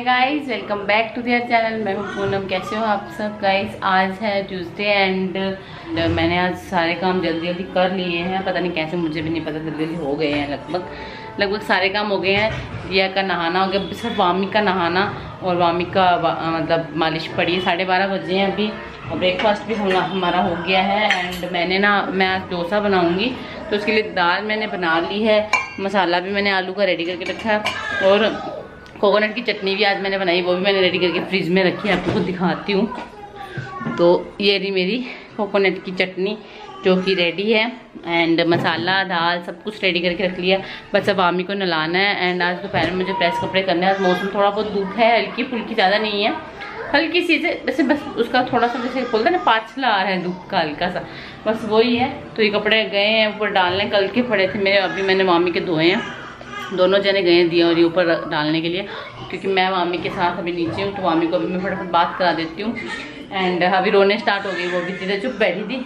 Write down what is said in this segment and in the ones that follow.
Hi guys welcome back to their channel मैं हूँ पूनम, कैसे हो आप सब गाइस आज है ट्यूसडे एंड मैंने आज सारे काम जल्दी जल्दी कर लिए हैं। पता नहीं कैसे, मुझे भी नहीं पता, जल्दी जल्दी हो गए हैं लगभग। लगभग सारे काम हो गए हैं। दिया का नहाना हो गया, सिर्फ़ वामी का नहाना और वामी का मतलब मालिश पड़ी है। साढ़े बारह बजे हैं अभी और ब्रेकफास्ट भी हम, हमारा हो गया है एंड मैंने ना, मैं आज डोसा बनाऊँगी। तो उसके लिए दाल मैंने बना ली है, मसाला भी मैंने आलू का रेडी करके रखा है और कोकोनट की चटनी भी आज मैंने बनाई, वो भी मैंने रेडी करके फ्रिज में रखी है, आपको दिखाती हूँ। तो ये रही मेरी कोकोनट की चटनी, जो कि रेडी है एंड मसाला, दाल, सब कुछ रेडी करके रख लिया। बस अब आमी को नलाना है एंड आज दोपहर में मुझे प्रेस कपड़े करने हैं। आज मौसम थोड़ा बहुत धूप है, हल्की फुल्की ज़्यादा नहीं है। हल्की सी वैसे बस उसका थोड़ा सा जैसे बोलते हैं ना, पाछला आ रहा है धूप का हल्का सा। बस वही है तो ये कपड़े गए हैं, ऊपर डालने कल के पड़े थे मेरे, अभी मैंने मामी के धोए हैं। दोनों जने गए दिए और ये ऊपर डालने के लिए, क्योंकि मैं मामी के साथ अभी नीचे हूँ तो मामी को अभी मैं फटाफट बात करा देती हूँ। एंड अभी रोने स्टार्ट हो गई, वो भी सीधे चुप बैठी थी।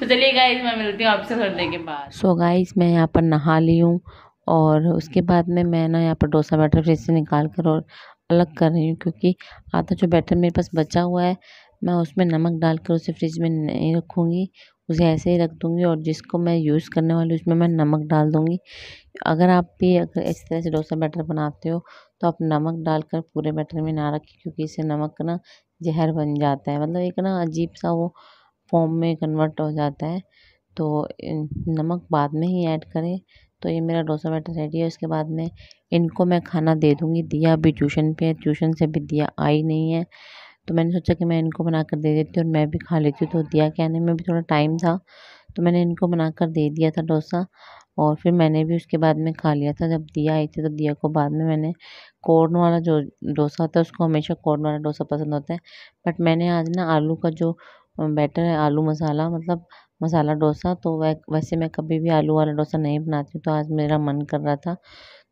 तो चलिए गाइज़ मैं मिलती हूँ आपसे थोड़ी के बाद। सो गाइज़ मैं यहाँ पर नहा ली हूँ और उसके बाद में मैं ना यहाँ पर डोसा बैटर फ्रिज से निकाल कर और अलग कर रही हूँ, क्योंकि आधा जो बैटर मेरे पास बचा हुआ है, मैं उसमें नमक डालकर उसे फ्रिज में नहीं रखूँगी, उसे ऐसे ही रख दूँगी और जिसको मैं यूज़ करने वाली उसमें मैं नमक डाल दूँगी। अगर आप भी अगर इस तरह से डोसा बैटर बनाते हो तो आप नमक डालकर पूरे बैटर में ना रखें, क्योंकि इससे नमक ना जहर बन जाता है। मतलब एक ना अजीब सा वो फॉर्म में कन्वर्ट हो जाता है। तो नमक बाद में ही ऐड करें। तो ये मेरा डोसा बैटर रेडी है। उसके बाद में इनको मैं खाना दे दूँगी। दिया अभी ट्यूशन पे है। ट्यूशन से भी दिया आई नहीं है। तो मैंने सोचा कि मैं इनको बना कर दे देती हूँ और मैं भी खा लेती हूँ। तो दिया के आने में भी थोड़ा टाइम था। तो मैंने इनको बना कर दे दिया था डोसा। और फिर मैंने भी उसके बाद में खा लिया था। जब दिया आई थी तो दिया को बाद में मैंने कॉर्न वाला जो डोसा होता है, उसको हमेशा कॉर्न वाला डोसा पसंद होता है। बट मैंने आज ना आलू का जो बैटर है, आलू मसाला मतलब मसाला डोसा तो वै, वैसे मैं कभी भी आलू वाला डोसा नहीं बनाती तो आज मेरा मन कर रहा था।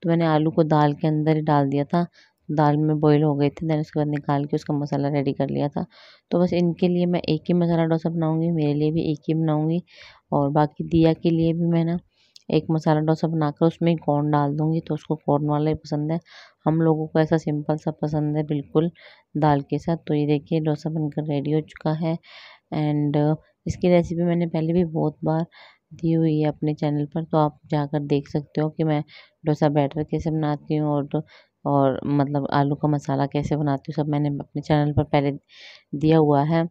तो मैंने आलू को दाल के अंदर ही डाल दिया था। दाल में बॉईल हो गई थी मैंने उसके बाद निकाल के उसका मसाला रेडी कर लिया था। तो बस इनके लिए मैं एक ही मसाला डोसा बनाऊँगी, मेरे लिए भी एक ही बनाऊँगी और बाकी दिया के लिए भी मैं ना एक मसाला डोसा बनाकर उसमें कॉर्न डाल दूँगी तो उसको कॉर्न वाला ही पसंद है। हम लोगों को ऐसा सिंपल सा पसंद है, बिल्कुल दाल के साथ। तो ये देखिए, डोसा बनकर रेडी हो चुका है। एंड इसकी रेसिपी मैंने पहले भी बहुत बार दी हुई है अपने चैनल पर तो आप जाकर देख सकते हो कि मैं डोसा बैटर कैसे बनाती हूँ और और मतलब आलू का मसाला कैसे बनाती हूँ, सब मैंने अपने चैनल पर पहले दिया हुआ है।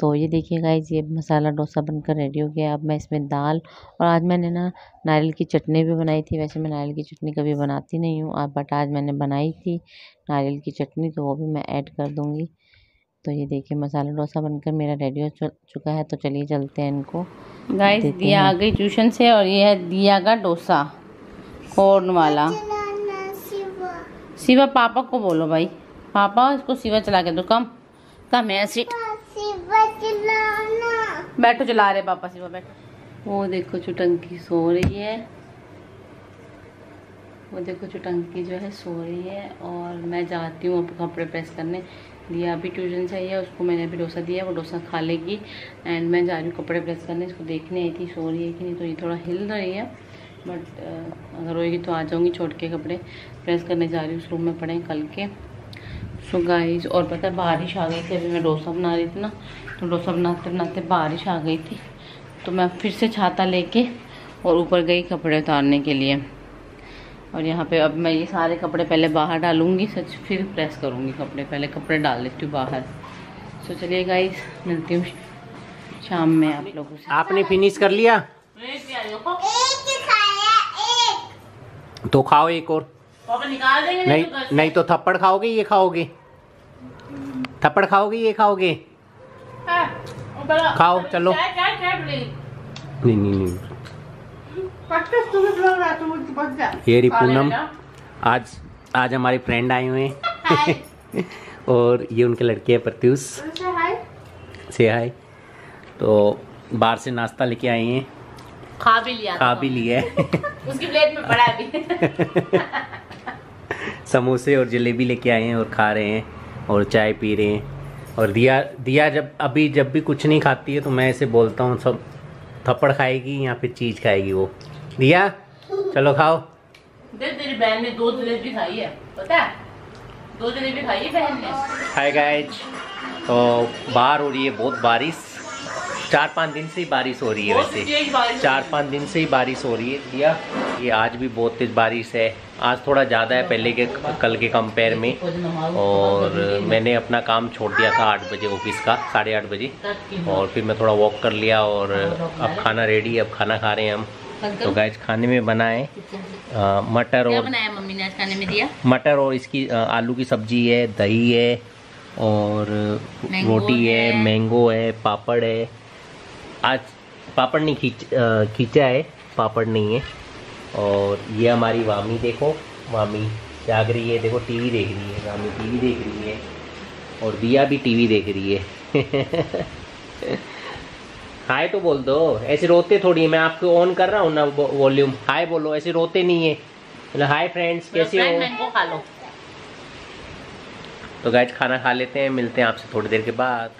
तो ये देखिए गाइज़ ये मसाला डोसा बनकर रेडी हो गया। अब मैं इसमें दाल और आज मैंने ना नारियल की चटनी भी बनाई थी। वैसे मैं नारियल की चटनी कभी बनाती नहीं हूँ बट आज मैंने बनाई थी नारियल की चटनी तो वो भी मैं ऐड कर दूँगी। तो ये देखिए मसाला डोसा बनकर मेरा रेडी हो चुका है। तो चलिए चलते हैं इनको। गाइस दिया आ गई ट्यूशन से और ये है दिया का डोसा कॉर्न वाला। शिवा पापा को बोलो भाई। पापा इसको शिवा चला के दो। कम कम है सीट बैठो चला रहे पापा शिवा बैठो। वो देखो चुटंकी सो रही है। वो देखो चुटंकी जो है सो रही है और मैं जाती हूँ अब कपड़े प्रेस करने। दिया अभी ट्यूशन से आई है, उसको मैंने अभी डोसा दिया वो डोसा खा लेगी। एंड मैं जा रही हूँ कपड़े प्रेस करने, इसको देखने आई थी, सो रही है कि नहीं तो ये थोड़ा हिल रही है। बट अगर रोएगी तो आ जाऊँगी छोट के कपड़े प्रेस करने जा रही हूँ, उस रूम में पड़े कल के। सो गाइस और पता है बारिश आ गई थी अभी मैं डोसा बना रही थी ना तो डोसा बनाते बनाते बारिश आ गई थी। तो मैं फिर से छाता लेके और ऊपर गई कपड़े उतारने के लिए। और यहाँ पे अब मैं ये सारे कपड़े पहले बाहर डालूँगी सच फिर प्रेस करूँगी कपड़े पहले कपड़े डाल लेती हूँ बाहर। सो चलिए गाइस मिलती हूँ शाम में आप लोगों से। आपने फिनिश कर लिया? तो खाओ एक और। निकाल देंगे नहीं तो नहीं तो थप्पड़ खाओगे ये खाओगे। थप्पड़ खाओगे ये खाओगे। हाँ, खाओ चलो। नहीं नहीं नहीं। ये रही पूनम आज आज हमारे फ्रेंड आए हुए हैं। और ये उनके लड़के हैं प्रत्युष। से हाय तो बाहर से नाश्ता लेके आए हैं। खा भी लिया खा भी लिया उसकी प्लेट में पड़ा अभी समोसे और जलेबी लेके आए हैं और खा रहे हैं और चाय पी रहे हैं। और दिया दिया जब अभी जब भी कुछ नहीं खाती है तो मैं ऐसे बोलता हूँ सब थप्पड़ खाएगी या फिर चीज़ खाएगी वो। दिया चलो खाओ। तेरी बहन ने दो जलेबी खाई है पता है? दो जलेबी खाई है बहन ने? हाय गाइज़ तो बाहर हो रही है बहुत बारिश। चार पाँच दिन से ही बारिश हो रही है वैसे। चार पाँच दिन से ही बारिश हो रही है। दिया ये आज भी बहुत तेज बारिश है। आज थोड़ा ज़्यादा है पहले के कल के कंपेयर में। और मैंने अपना काम छोड़ दिया था आठ बजे ऑफ़िस का साढ़े आठ बजे। और फिर मैं थोड़ा वॉक कर लिया और अब खाना रेडी है अब खाना खा रहे हैं हम। तो गाइज़ खाने में बनाए मटर और बनाया मम्मी ने आज खाने में दिया? मटर और इसकी आलू की सब्ज़ी है दही है और रोटी है है। मैंगो है पापड़ है। आज पापड़ नहीं खींच खींचा है पापड़ नहीं है। और ये हमारी वामी देखो वामी जाग रही है देखो टीवी देख रही है मामी टीवी देख रही है और दिया भी टीवी देख रही है। हाय तो बोल दो ऐसे रोते थोड़ी है मैं आपको ऑन कर रहा हूँ ना वॉल्यूम हाय बोलो ऐसे रोते नहीं है। मतलब हाय फ्रेंड्स कैसे हो? मैंगो खा लो। तो गाइज़ खाना खा लेते हैं मिलते हैं आपसे थोड़ी देर के बाद।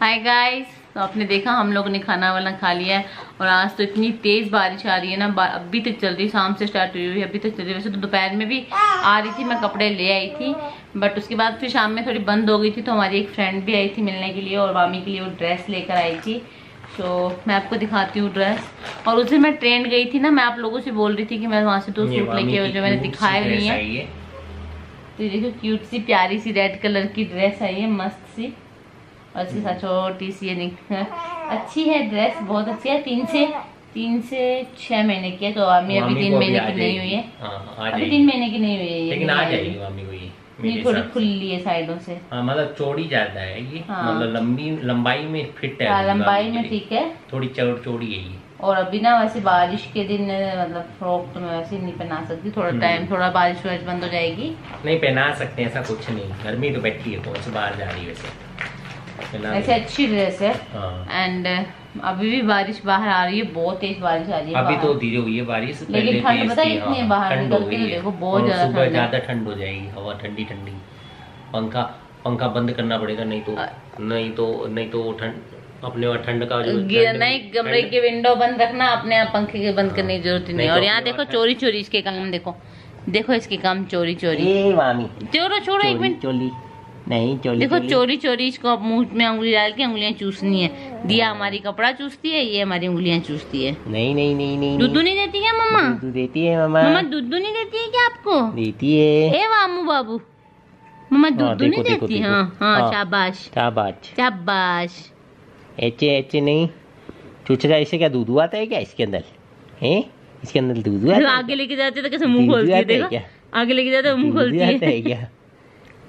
हाय गाइस तो आपने देखा हम लोगों ने खाना वाला खा लिया है और आज तो इतनी तेज बारिश आ रही है ना अभी तक चल रही है शाम से स्टार्ट हुई हुई है अभी तक चल रही है। वैसे तो दोपहर में भी आ रही थी मैं कपड़े ले आई थी बट उसके बाद फिर शाम में थोड़ी बंद हो गई थी तो हमारी एक फ्रेंड भी आई थी मिलने के लिए और मामी के लिए वो ड्रेस लेकर आई थी। तो मैं आपको दिखाती हूँ ड्रेस और उस दिन मैं ट्रेन गई थी ना मैं आप लोगों से बोल रही थी कि मैं वहाँ से दो ये सूट लेके जो मैंने दिखाए नहीं है। है। तो ये देखो क्यूट सी प्यारी सी रेड कलर की ड्रेस आई है मस्त सी। और इसके साथ छोटी सी ये निक- अच्छी है ड्रेस बहुत अच्छी है तीन से तीन से छह महीने की है तो अभी अभी तीन महीने की नहीं हुई है। हाँ, हाँ, अभी तीन महीने की नहीं हुई है लेकिन आ जाएगी मामी को ये थोड़ी खुली है साइडों से। हाँ मतलब चौड़ी ज़्यादा है ये। हाँ। मतलब लंबी लंबाई में फिट है हाँ, लंबाई में ठीक है। थोड़ी चौड़ चौड़ी है ये। और अभी ना वैसे बारिश के दिन मतलब फ्रॉक तो मैं वैसे नहीं पहना सकती थोड़ा हम्म। टाइम थोड़ा बारिश वारिश बंद हो जाएगी। नहीं पहना सकते ऐसा कुछ नहीं। गर्मी तो बैठी है कौन से बाहर जा रही है वैसे? वैसे अच्छी ड्रेस है। हाँ। एंड अभी भी बारिश बाहर आ रही है बहुत तेज बारिश आ रही है अभी तो धीरे हुई है बारिश लेकिन ठंड पता है इतनी हाँ, बाहर ठंड निकल के तो है। देखो, बहुत ज़्यादा ज़्यादा ठंड हो जाएगी हवा ठंडी ठंडी। पंखा पंखा बंद करना पड़ेगा नहीं तो नहीं तो नहीं तो ठंड अपने वहाँ ठंड का जो नहीं कमरे की विंडो बंद रखना अपने आप पंखे के बंद करने की ज़रूरत नहीं और तो यहाँ देखो चोरी चोरी इसके काम देखो। देखो इसके काम चोरी चोरी। मामी। चोरो छोड़ो एक मिनट। चोली। नहीं चोली देखो चोली। चोरी चोरी इसको मुँह में उंगली डाल के उंगलियाँ चूसनी है। दिया हमारी कपड़ा चूसती है ये हमारी उंगलियाँ चूसती है। नहीं नहीं नहीं नहीं दूध नहीं देती क्या मम्मा? दूध देती है मामा मम्मा दूध नहीं देती है क्या आपको? देती है। ए वामू बाबू। मम्मा हाँ, दूध नहीं देती। हाँ हाँ हाँ। शाबाश। शाबाश। शाबाश। एचे एचे नहीं। चूचरा इसे क्या दूध आता है क्या इसके अंदर? हैं? इसके अंदर दूध आता है आगे लेके जाते तो कैसे मुँह खोलती है है? आगे लेके जाते तो मुँह खोलती है। है क्या?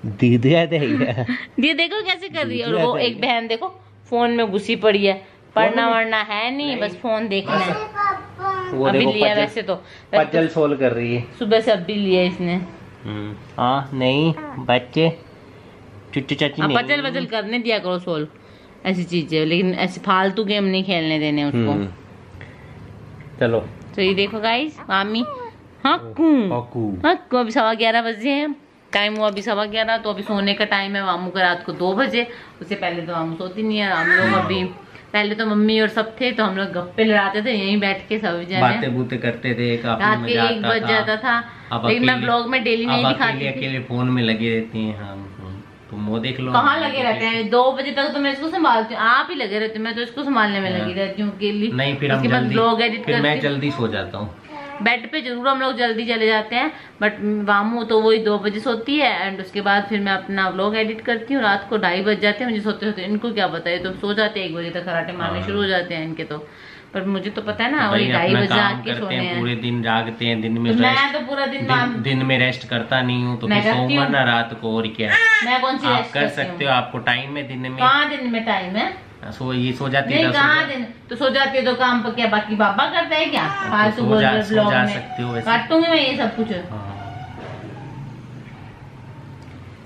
दूध आता है। क्या ये देखो कैसे कर रही है? और वो एक बहन देखो फ़ोन में घुसी पड़ी है। पढ़ना? वढ़ना है नहीं नहीं। बस फ़ोन देखना है। वो अभी देखो लिया वैसे तो। पजल सोल्व कर रही है। सुबह से अभी लिया इसने। हम्म, हाँ नहीं बच्चे चुच्चू चाची नहीं। पचल पचल करने दिया करो सोल्व ऐसी चीज़ें लेकिन ऐसे फालतू गेम नहीं खेलने देने उसको। हम्म, चलो। तो ये देखो गाइस मामी हक्कू। काकू हक्कू अभी सवा ग्यारह बजे हैं। टाइम हुआ अभी सवा ग्यारह तो अभी सोने का टाइम है मामू का रात को दो बजे। उससे पहले तो मामू सोती नहीं है हम लोग अभी पहले तो मम्मी और सब थे तो हम लोग गप्पे लड़ाते थे यहीं बैठ के सब जने। बातें बूते करते थे रात के एक बज जाता था लेकिन मैं ब्लॉग में डेली नहीं दिखाती अकेले फ़ोन में लगे रहते हैं हम तुम वो देख लो कहाँ लगे रहते हैं? दो बजे तक तो मैं इसको संभालती हूँ। आप ही लगे रहते हैं मैं तो इसको संभालने में लगी रहती हूँ अकेली। नहीं फिर हम जल्दी फिर मैं जल्दी सो जाता हूँ। बेड पे ज़रूर हम लोग जल्दी चले जाते हैं बट वामू तो वही दो बजे सोती है एंड उसके बाद फिर मैं अपना व्लॉग एडिट करती हूँ रात को ढाई बज जाते हैं मुझे सोते सोते इनको क्या है तो सो जाते हैं एक बजे तक कराटे मारने हाँ। शुरू हो जाते हैं इनके तो। पर मुझे तो पता है ना वही ढाई बजे आके सोने हैं पूरे दिन जागते हैं दिन में मैं तो पूरा दिन दिन, दिन में रेस्ट करता नहीं हूँ तो सोऊँगा ना रात को और क्या? मैं कौन सी आप कर सकते हूँ? हो आपको टाइम है दिन में। कहाँ दिन में टाइम है? सो ये सो जाती है तो सो जाती है तो काम पर क्या बाकी बाबा करता है क्या फालतू बोल जा- रहे ब्लॉग में हो काटूँगी मैं ये सब कुछ हाँ।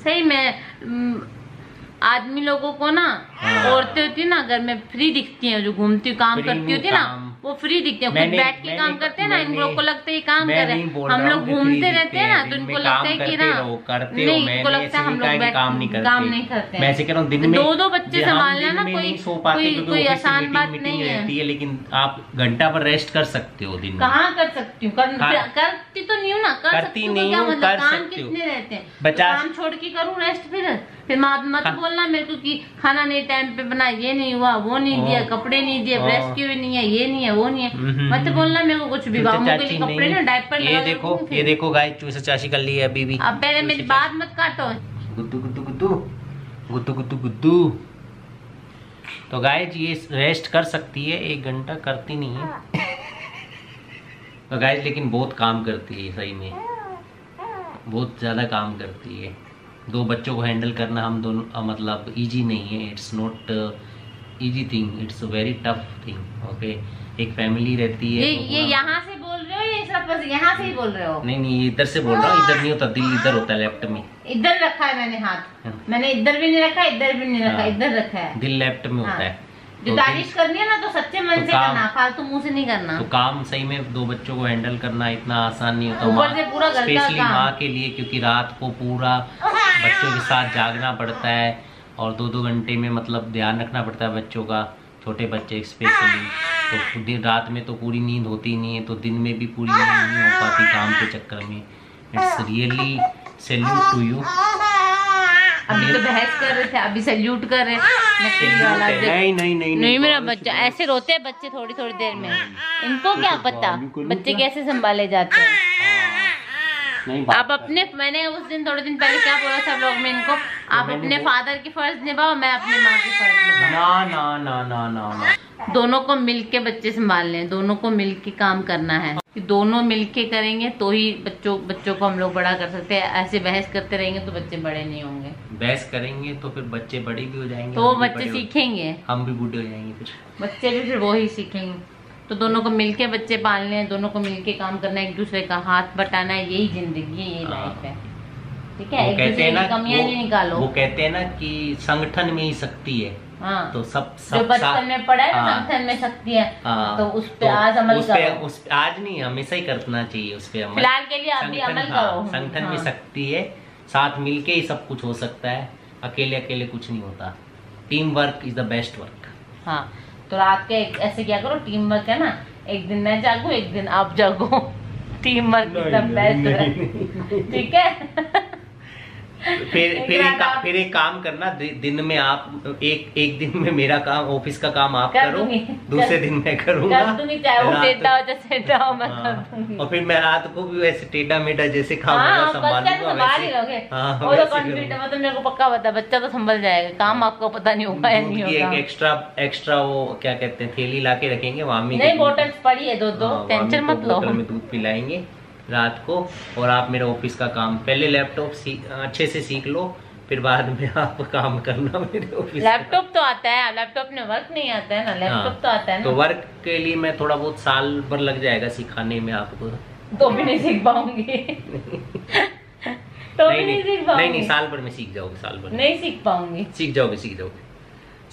सही में आदमी लोगों को ना हाँ। औरतें होती है ना घर में फ्री दिखती हैं जो घूमती काम करती होती है ना। वो फ्री दिखते हैं खुद बैठ के काम करते हैं ना इन लोग को लगता है काम कर रहे हैं हम लोग घूमते रहते हैं ना तो इनको लगता है कि ना करते नहीं इनको लगता है हम लोग काम नहीं करते। काम नहीं करते मैं ऐसे कह रहा हूँ दिन में दो दो बच्चे संभालना ना कोई कोई आसान बात नहीं है लेकिन आप घंटा पर रेस्ट कर सकते हो दिन कहाँ कर सकती हूँ हाँ। करती तो नहीं हूँ ना कर करती सकती हूँ नहीं हूँ, मतलब कर काम सकती हूँ। कितने रहते हैं तो काम छोड़ के करूँ रेस्ट फिर फिर मत मत बोलना मेरे को कि खाना नहीं टाइम पे बना ये नहीं हुआ वो नहीं दिया कपड़े नहीं दिए। ब्रश किए नहीं है ये नहीं है वो नहीं है। हम्म, मत बोलना मेरे को कुछ भी बाबू के लिए कपड़े ना डायपर ये देखो ये देखो गाय चूसा चाची कर ली है अभी भी। अब पहले मेरी बात मत काटो। गुद्दू गुद्दू गुद्दू गुद्दू गुद्दू गुद्दू तो गाय जी ये रेस्ट कर सकती है एक घंटा करती नहीं है। तो गाय लेकिन बहुत काम करती है सही में। बहुत ज़्यादा काम करती है। दो बच्चों को हैंडल करना हम दोनों मतलब इजी नहीं है। It's not easy thing it's very tough thing okay एक फैमिली रहती है ये तो ये यहाँ से बोल रहे हो ये सब बस यहाँ से ही बोल रहे हो? नहीं नहीं इधर से बोल रहा हूँ इधर नहीं होता दिल इधर होता है लेफ़्ट में। इधर रखा है मैंने हाथ। हाँ। मैंने इधर भी नहीं रखा इधर भी नहीं रखा हाँ। इधर रखा है। दिल लेफ़्ट में होता हाँ। है। जो तो तारीफ़ करनी है ना तो सच्चे मन तो से करना फालतू मुँह से नहीं करना। तो काम सही में दो बच्चों को हैंडल करना इतना आसान नहीं होता। ऊपर से पूरा स्पेशली। माँ के लिए क्योंकि रात को पूरा बच्चों के साथ जागना पड़ता है और दो दो घंटे में मतलब ध्यान रखना पड़ता है बच्चों का छोटे बच्चे स्पेशली तो दिन रात में तो पूरी नींद होती नहीं है तो दिन में भी पूरी नींद नहीं हो पाती काम के चक्कर में। It's really salute to you अभी तो बहस कर रहे थे अभी सैल्यूट कर रहे नहीं नहीं नहीं नहीं नहीं मेरा बच्चा ऐसे रोते हैं बच्चे थोड़ी थोड़ी देर में। इनको क्या पता? बच्चे कैसे संभाले जाते हैं? नहीं आप अपने मैंने उस दिन थोड़े दिन पहले क्या बोला था ब्लॉग में इनको? आप अपने फादर की फ़र्ज़ निभाओ मैं अपनी माँ की फ़र्ज़ निभाऊं। ना ना ना ना ना ना। दोनों को मिलके बच्चे संभालने हैं दोनों को मिलके काम करना है। कि दोनों मिलके करेंगे तो ही बच्चों बच्चों को हम लोग बड़ा कर सकते हैं। ऐसे बहस करते रहेंगे तो बच्चे बड़े नहीं होंगे। बहस करेंगे तो फिर बच्चे बड़े भी हो जाएँगे तो बच्चे सीखेंगे। हम भी बूढ़े हो जाएँगे फिर। बच्चे भी फिर वो ही सीखेंगे। तो दोनों को मिलके बच्चे पालने हैं दोनों को मिलके काम करना है एक दूसरे का हाथ बटाना है यही ज़िंदगी है यही हाँ। लाइफ है। ठीक है? एक दूसरे की कमियाँ नहीं निकालो। वो कहते हैं ना कि संगठन में ही शक्ति है। हाँ। तो सब जो सब बचपन में पढ़ा है हाँ। संगठन में शक्ति है हाँ, तो उस पे आज अमल उस पे करो। उस आज नहीं हमेशा ही करना चाहिए उस पे अमल। फ़िलहाल के लिए अभी संगठन- अमल हाँ, करो। संगठन में। शक्ति है साथ मिलके ही सब कुछ हो सकता है। अकेले अकेले कुछ नहीं होता। Team work is the best work हाँ। तो रात के ऐसे क्या करो टीम वर्क है ना? एक दिन मैं जागू एक दिन आप जागो। टीम वर्क एकदम बेस्ट ठीक है? फिर फिर एक आप- फिर एक काम करना दिन में आप एक एक दिन में मेरा काम ऑफ़िस का काम आप कर करो दूसरे दिन मैं करूँगा। हो मैं और फिर मैं रात को भी वैसे टेढ़ा मेढ़ा जैसे काम हाँ तो संभालूँगा संभाल ही तो को पक्का पता बच्चा तो संभल जाएगा काम आपको पता नहीं होगा नहीं होगा। एक्स्ट्रा एक्स्ट्रा वो क्या कहते हैं थैली ला के रखेंगे वामी नहीं बोटल्स पड़ी है दो दो टेंशन मत लो। दूध पिलाएँगे। रात को और आप मेरे ऑफ़िस का काम पहले लैपटॉप अच्छे से सीख लो फिर बाद में आप काम करना मेरे ऑफ़िस लैपटॉप तो आता है लैपटॉप में वर्क नहीं आता है ना लैपटॉप हाँ, तो आता है तो वर्क के लिए मैं थोड़ा बहुत साल भर लग जाएगा सिखाने में आपको। तो भी नहीं सीख पाऊँगी। तो भी नहीं सीख नहीं पाऊँगी। नहीं साल भर में सीख जाओगे साल भर नहीं सीख पाऊँगी। सीख जाओगे सीख जाओगे।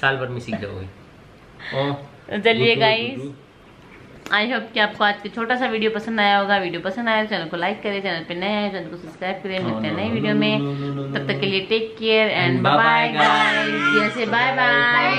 साल भर में सीख जाओगे। चलिए गाइस। आई होप कि आपको आज का छोटा सा वीडियो पसंद आया होगा। वीडियो पसंद आया तो चैनल को लाइक करें चैनल पे नए हैं चैनल को सब्सक्राइब करें मिलते हैं नई वीडियो में। तब तक के लिए take care and bye bye guys bye bye